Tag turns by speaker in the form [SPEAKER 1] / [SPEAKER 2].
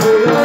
[SPEAKER 1] Yeah.